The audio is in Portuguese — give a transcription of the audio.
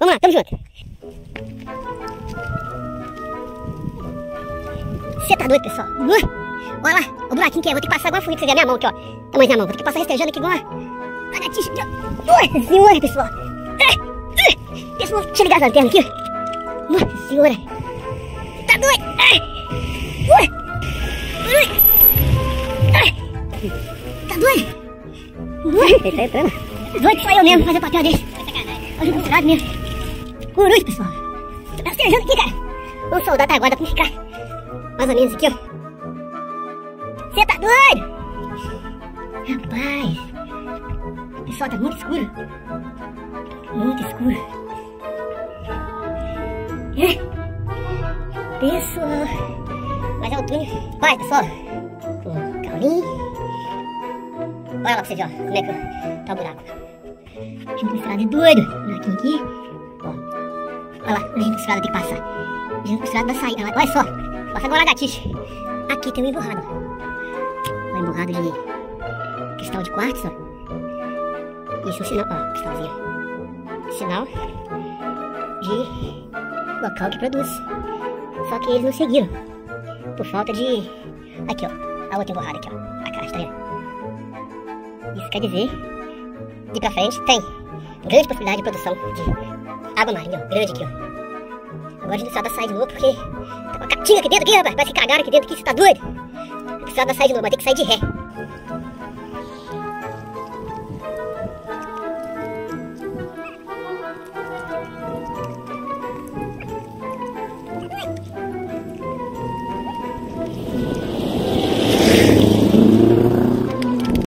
Vamos lá, tamo junto. Você tá doido, pessoal? Uh, olha lá, o buraquinho que é. Vou ter que passar igual a formiga pra você minha mão aqui, ó. Tamanho da mão. Vou ter que passar rastejando aqui igual a lagartixa. Nossa senhora, pessoal. Pessoal, deixa eu ligar as lanternas aqui. Nossa senhora. Tá doido? Tá doido? Ui. Ele tá entrando. Doido só eu mesmo fazer papel desse. Olha o misturado mesmo. Coruja, pessoal. Rastejando aqui, cara. Um soldado aguarda pra ficar mais ou menos aqui, ó. Você tá doido? Rapaz. Pessoal, tá muito escuro. Muito escuro. É. Pessoal. Mas é o túnel. Vai, pessoal. Com Carlinhos. Olha lá pra você ver, ó. Como é que tá o buraco. Gente misturada é doido. Buraquinho aqui. Olha lá, gente misturada tem que passar. A gente misturada vai sair. Olha só. Passa agora a lagartixa. Aqui tem um emburrado. Um emburrado de cristal de quartzo. Isso é um sinal. Ó, cristalzinho. Sinal de local que produz. Só que eles não seguiram. Por falta de. Aqui, ó. A outra emburrada aqui, ó. A caixa, tá vendo? Isso quer dizer, de pra frente tem grande possibilidade de produção de água marinha, ó, grande aqui, ó. Agora a gente não sabe da de novo porque tá com a catinga aqui dentro, aqui, rapaz. Vai se cagar aqui dentro, aqui, você tá doido? Não precisa da saia de novo, vai ter que sair de ré.